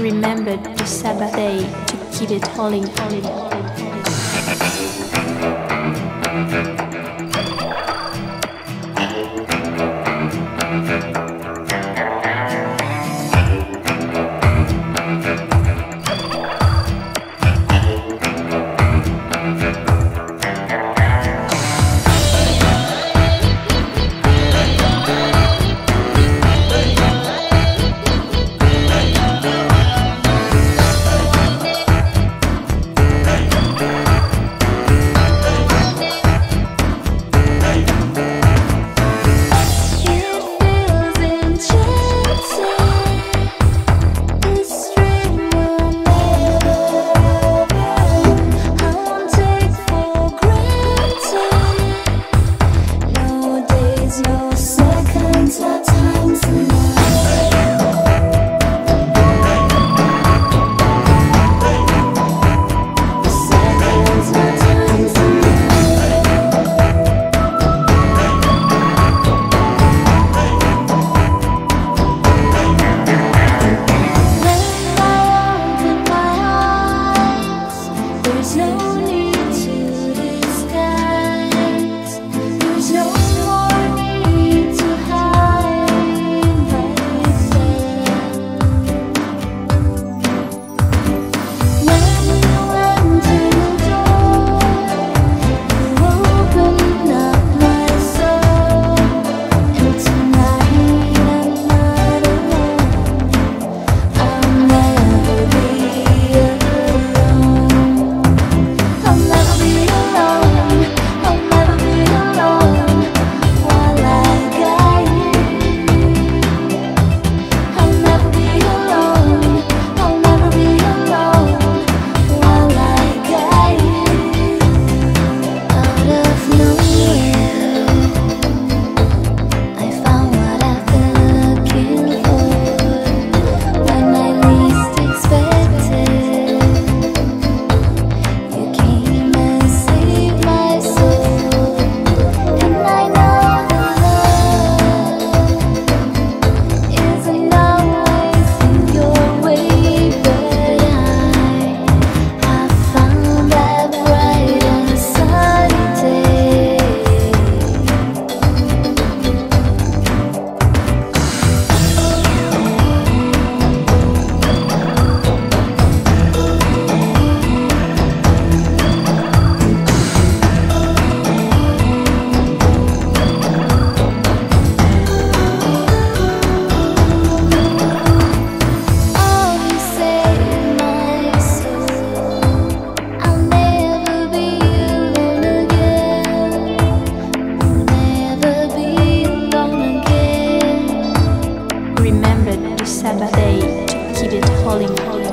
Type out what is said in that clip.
Remember the Sabbath day to keep it holy. holy. Sabbath day to keep it holy.